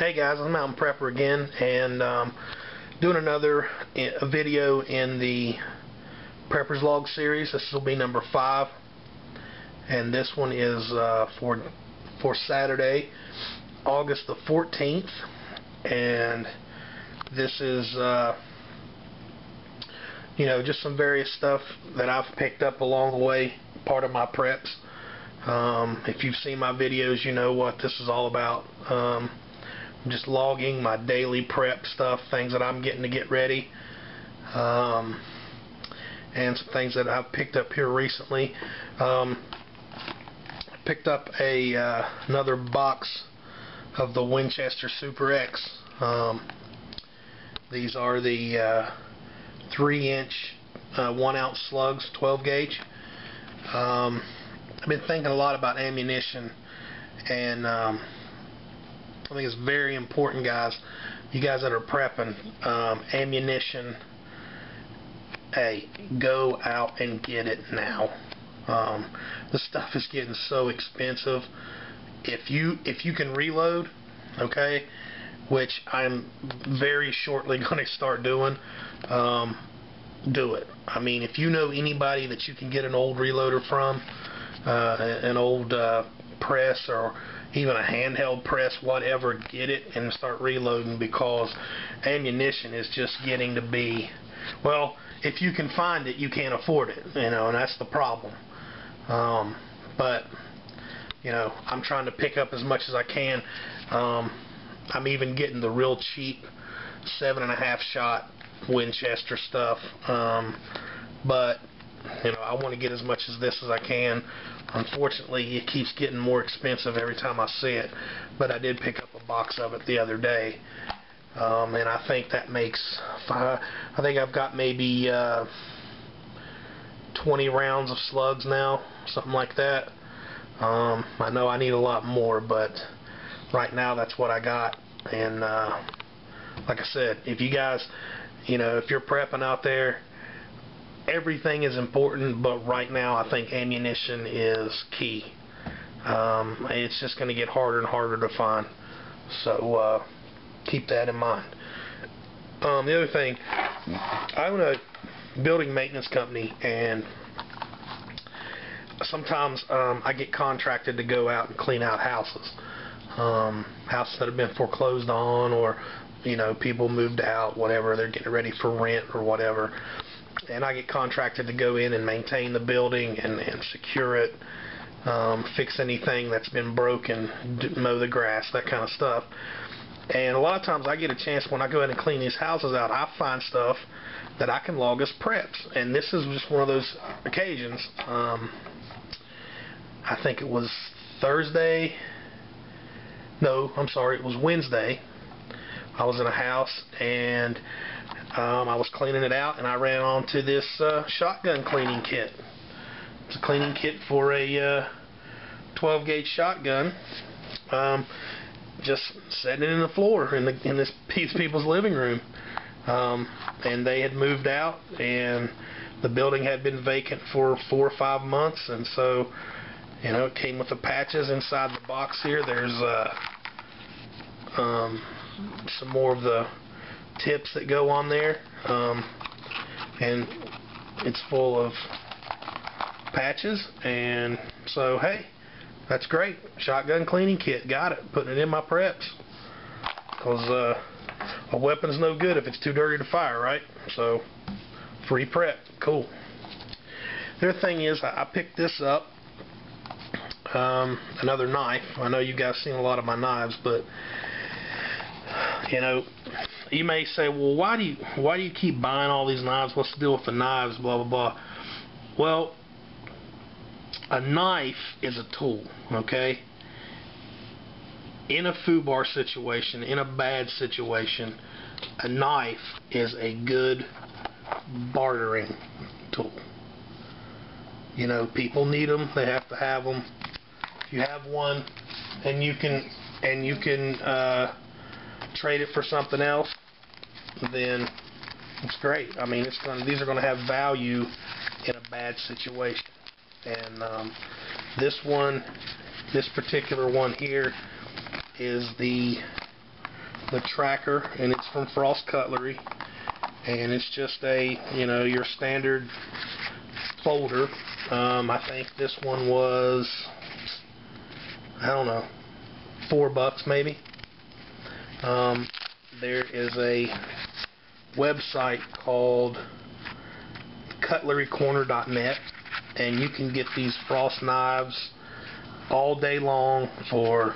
Hey guys, I'm Mountain Prepper again, and um, doing another a video in the Prepper's Log series. This will be number five, and this one is uh, for for Saturday, August the 14th, and this is uh, you know just some various stuff that I've picked up along the way, part of my preps. Um, if you've seen my videos, you know what this is all about. Um, just logging my daily prep stuff, things that I'm getting to get ready, um, and some things that I've picked up here recently. Um, picked up a uh, another box of the Winchester Super X. Um, these are the uh, 3 inch uh, 1 ounce slugs, 12 gauge. Um, I've been thinking a lot about ammunition and um, I think it's very important, guys. You guys that are prepping, um, ammunition. Hey, go out and get it now. Um, the stuff is getting so expensive. If you if you can reload, okay, which I'm very shortly going to start doing, um, do it. I mean, if you know anybody that you can get an old reloader from, uh, an old uh, press or even a handheld press, whatever, get it and start reloading because ammunition is just getting to be, well, if you can find it, you can't afford it, you know, and that's the problem. Um, but, you know, I'm trying to pick up as much as I can. Um, I'm even getting the real cheap seven and a half shot Winchester stuff. Um, but you know, I want to get as much as this as I can. Unfortunately, it keeps getting more expensive every time I see it. But I did pick up a box of it the other day. Um, and I think that makes, five, I think I've got maybe uh, 20 rounds of slugs now, something like that. Um, I know I need a lot more, but right now that's what I got. And uh, like I said, if you guys, you know, if you're prepping out there, everything is important, but right now I think ammunition is key. Um, it's just going to get harder and harder to find. So uh, keep that in mind. Um, the other thing, I own a building maintenance company, and sometimes um, I get contracted to go out and clean out houses. Um, houses that have been foreclosed on, or you know, people moved out, whatever, they're getting ready for rent or whatever and I get contracted to go in and maintain the building and, and secure it, um, fix anything that's been broken, mow the grass, that kind of stuff. And a lot of times I get a chance when I go in and clean these houses out, I find stuff that I can log as preps. And this is just one of those occasions. Um, I think it was Thursday. No, I'm sorry, it was Wednesday. I was in a house and um, I was cleaning it out and I ran onto this uh, shotgun cleaning kit. It's a cleaning kit for a uh, 12 gauge shotgun. Um, just setting it in the floor in, the, in this these people's living room. Um, and they had moved out and the building had been vacant for four or five months and so you know it came with the patches inside the box here there's uh, um, some more of the tips that go on there. Um, and it's full of patches. And so hey that's great. Shotgun cleaning kit. Got it. Putting it in my preps. Because uh, a weapon's no good if it's too dirty to fire right? So free prep. Cool. The thing is I picked this up um, another knife. I know you guys seen a lot of my knives but you know you may say, well, why do you why do you keep buying all these knives? What's the deal with the knives? Blah blah blah. Well, a knife is a tool, okay? In a FUBAR situation, in a bad situation, a knife is a good bartering tool. You know, people need them; they have to have them. If you have one, and you can and you can uh, trade it for something else, then it's great. I mean, it's going these are going to have value in a bad situation. And um, this one, this particular one here, is the the tracker, and it's from Frost Cutlery, and it's just a you know your standard folder. Um, I think this one was I don't know four bucks maybe. Um, there is a website called cutlerycorner.net and you can get these frost knives all day long for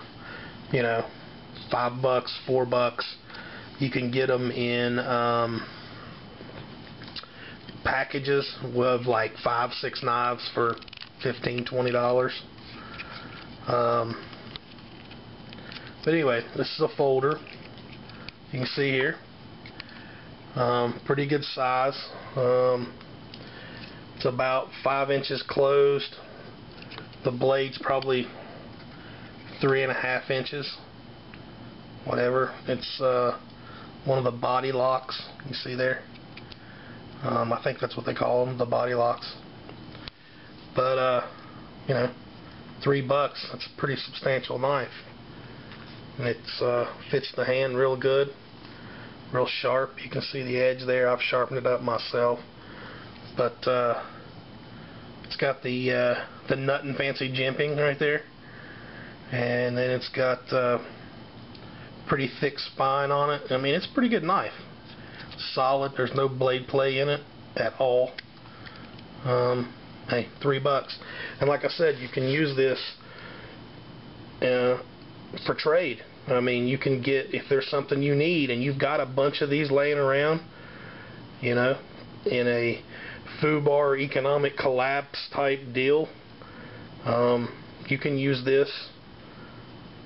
you know five bucks four bucks. You can get them in um, packages with like five six knives for 15 20 dollars. Um, but anyway this is a folder. You can see here um, pretty good size. Um, it's about five inches closed. The blade's probably three and a half inches. Whatever. It's uh, one of the body locks. You see there? Um, I think that's what they call them the body locks. But uh, you know three bucks that's a pretty substantial knife. And it uh, fits the hand real good real sharp. You can see the edge there. I've sharpened it up myself. But uh, it's got the uh, the nut and fancy jimping right there. And then it's got uh, pretty thick spine on it. I mean it's a pretty good knife. Solid. There's no blade play in it at all. Um, hey three bucks. And like I said you can use this uh, for trade I mean you can get if there's something you need and you've got a bunch of these laying around you know in a FUBAR economic collapse type deal um, you can use this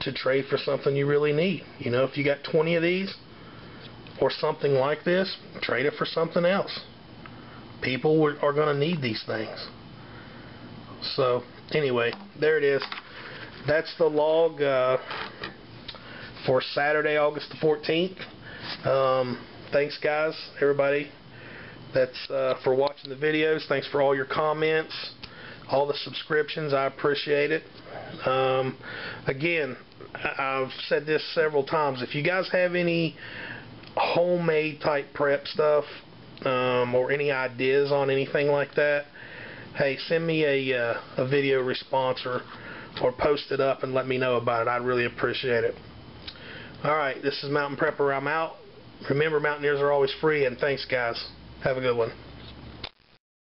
to trade for something you really need. You know if you got 20 of these or something like this trade it for something else. People are going to need these things. So anyway there it is. That's the log uh, for Saturday August the 14th um, thanks guys everybody that's uh, for watching the videos. Thanks for all your comments all the subscriptions. I appreciate it. Um, again I've said this several times. If you guys have any homemade type prep stuff um, or any ideas on anything like that hey send me a, uh, a video response or or post it up and let me know about it. I'd really appreciate it alright this is Mountain Prepper. I'm out. Remember mountaineers are always free and thanks guys. Have a good one